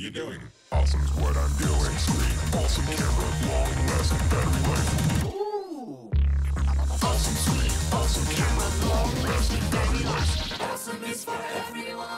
Awesome are you doing? Awesome's what I'm doing. Screen, awesome camera, long lasting battery life. Ooh. Awesome, screen. awesome camera, long lasting battery life. Awesome is for everyone.